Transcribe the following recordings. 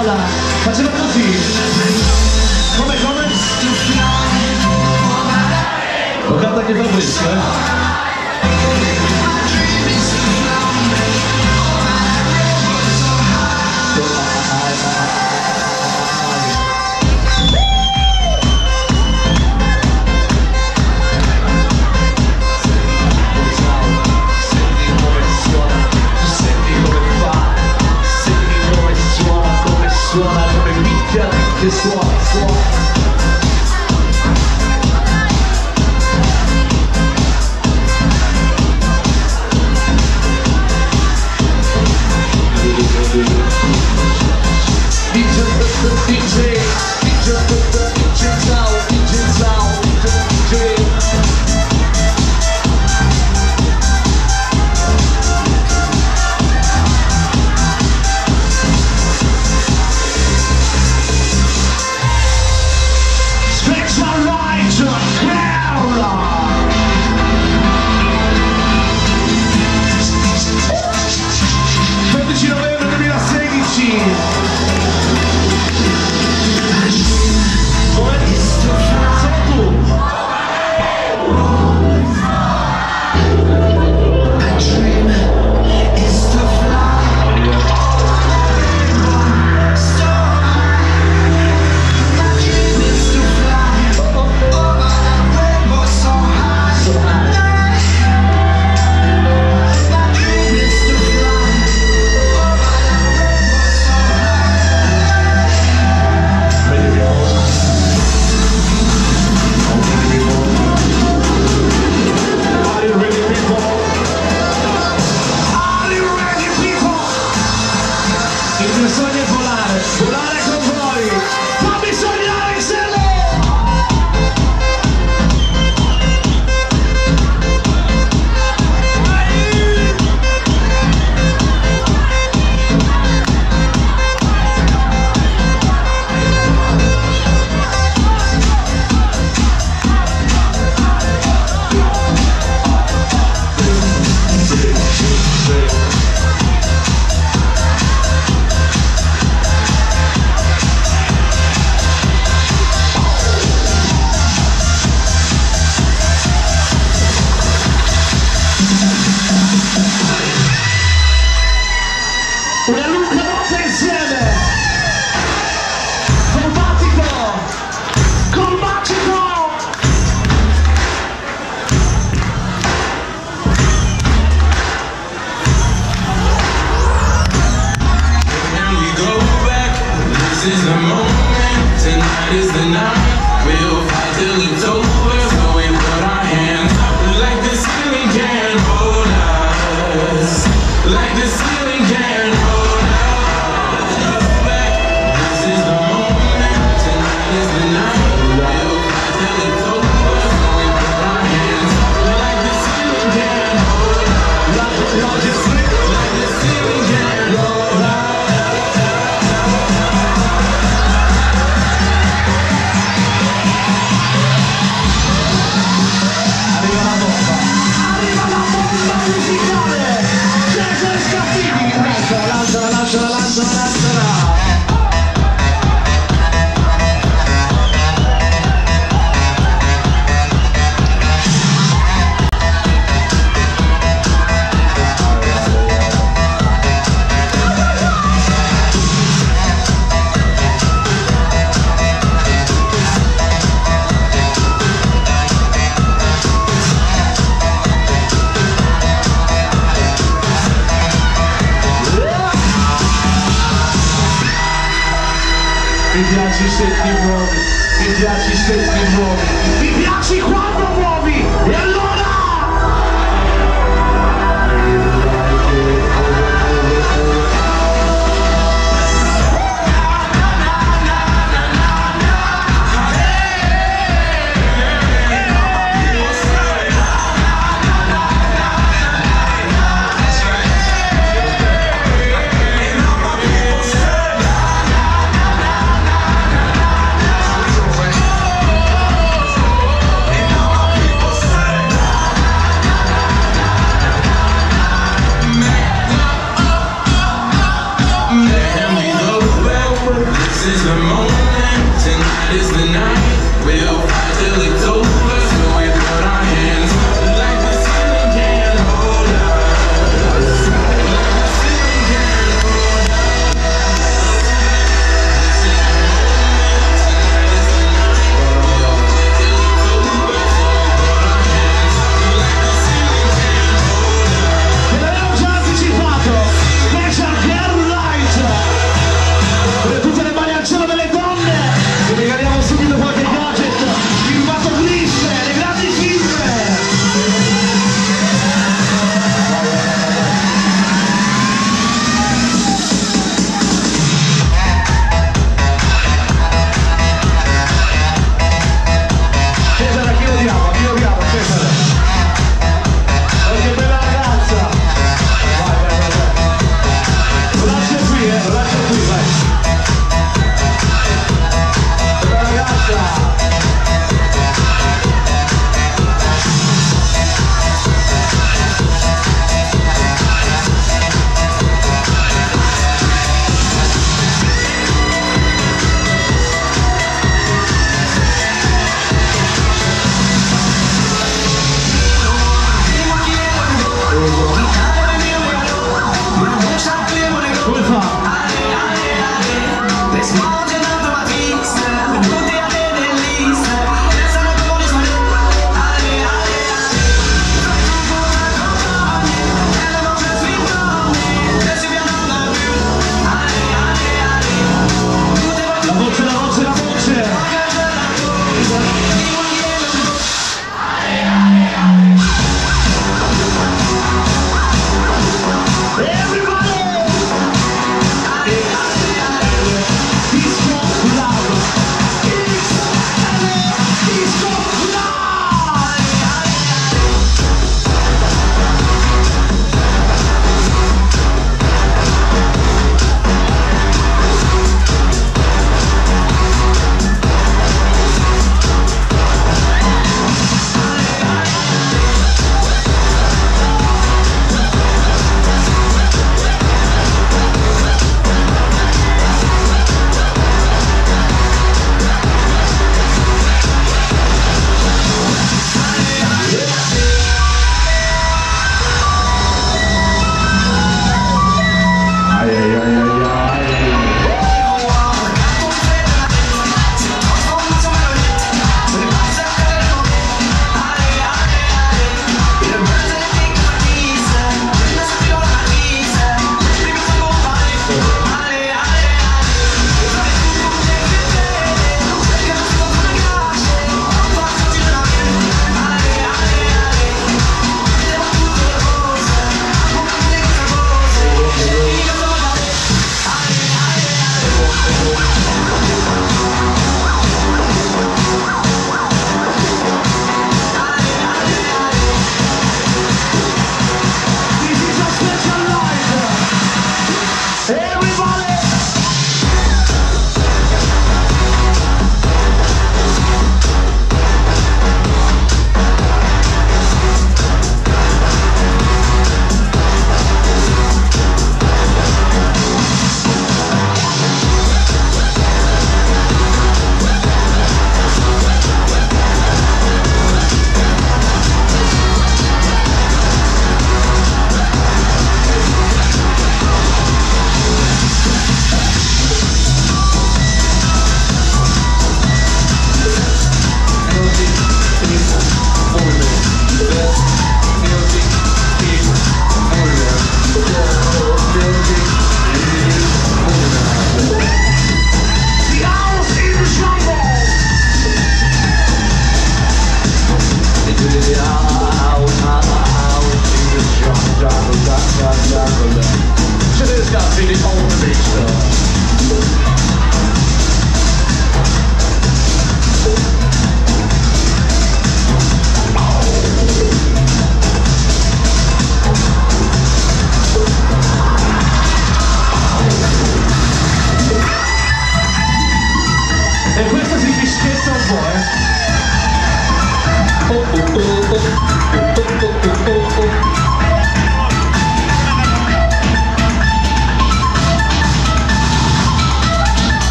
parola. Faceva così. Come, come? Guardate che fa fresca, eh? Slot, slot. shit actually wrong. This is the moment, tonight is the night. We'll fight till it's over.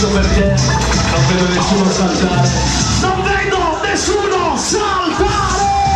Capisco perché non vedo nessuno saltare. Non vedo nessuno saltare!